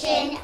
Station